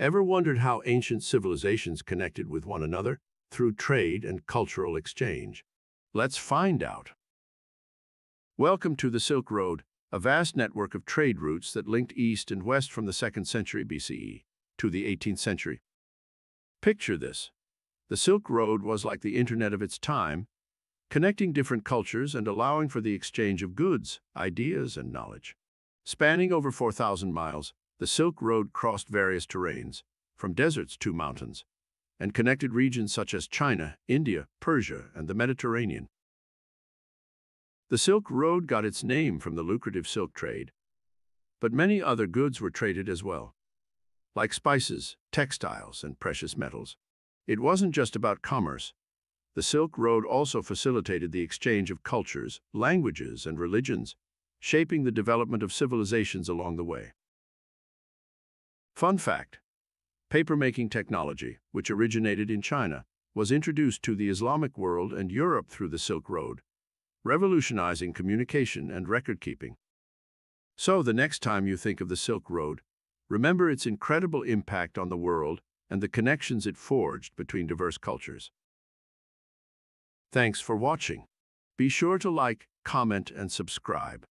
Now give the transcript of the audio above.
Ever wondered how ancient civilizations connected with one another through trade and cultural exchange? Let's find out. Welcome to the Silk Road, a vast network of trade routes that linked east and west from the 2nd century BCE to the 18th century. Picture this. The Silk Road was like the internet of its time, connecting different cultures and allowing for the exchange of goods, ideas, and knowledge. Spanning over 4,000 miles, the Silk Road crossed various terrains, from deserts to mountains, and connected regions such as China, India, Persia, and the Mediterranean. The Silk Road got its name from the lucrative silk trade, but many other goods were traded as well, like spices, textiles, and precious metals. It wasn't just about commerce. The Silk Road also facilitated the exchange of cultures, languages, and religions, shaping the development of civilizations along the way. Fun fact, papermaking technology, which originated in China, was introduced to the Islamic world and Europe through the Silk Road, revolutionizing communication and record-keeping. So the next time you think of the Silk Road, remember its incredible impact on the world and the connections it forged between diverse cultures. Thanks for watching. Be sure to like, comment, and subscribe.